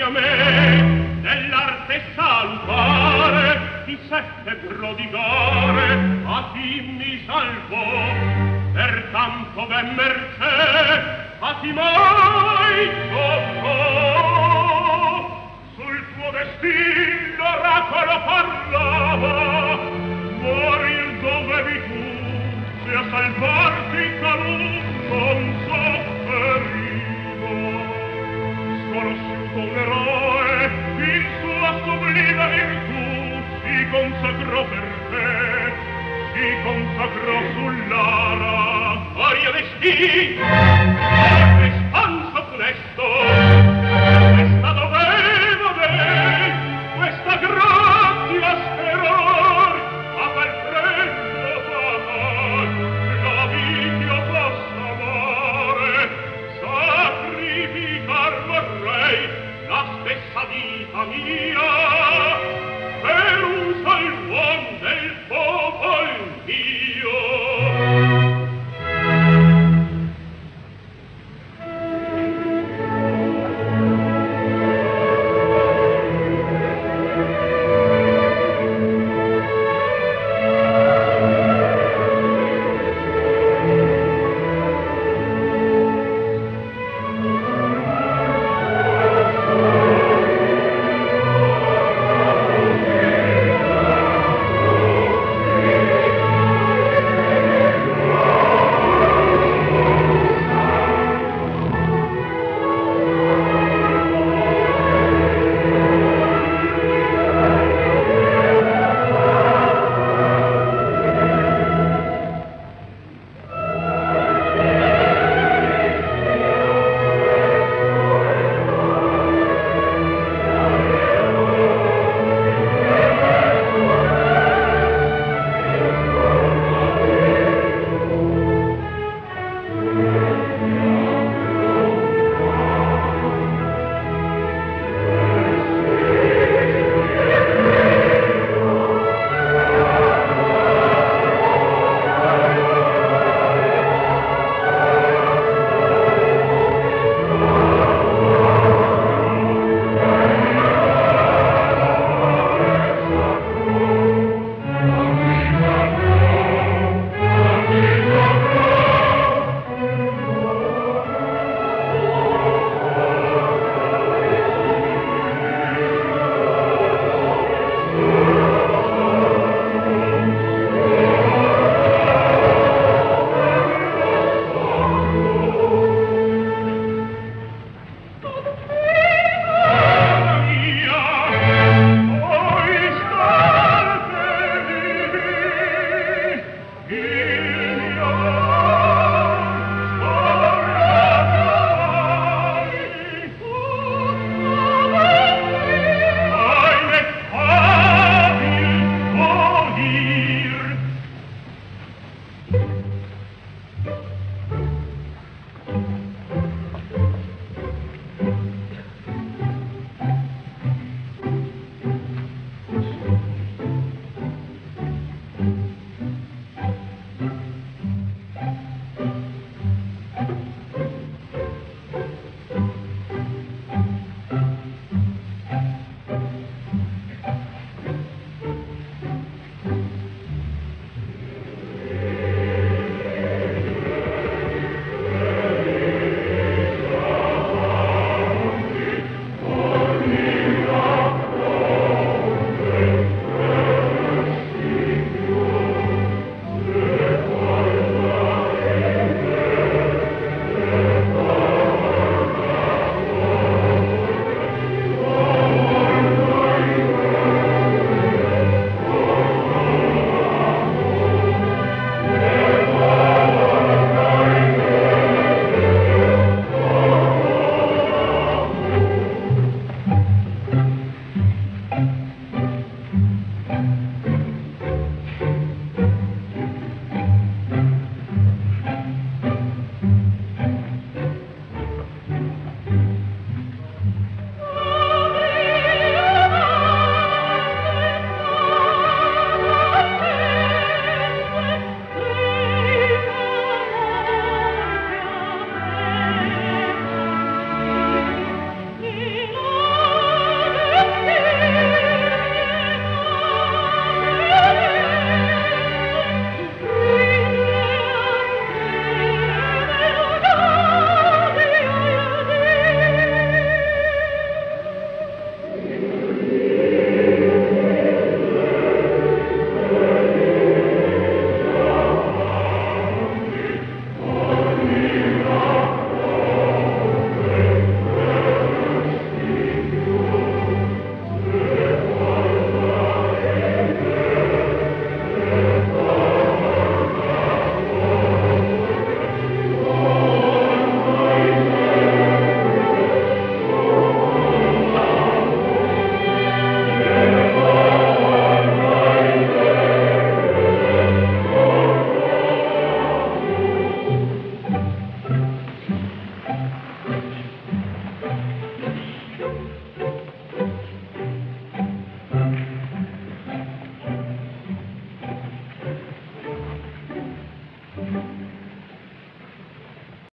a me dell'arte salvare di sette prodigare a chi mi salvò pertanto ben mercè a chi mai toccò sul tuo destin l'oracolo parlava dove vi tu se a salvarti calù Lara, aria vestì,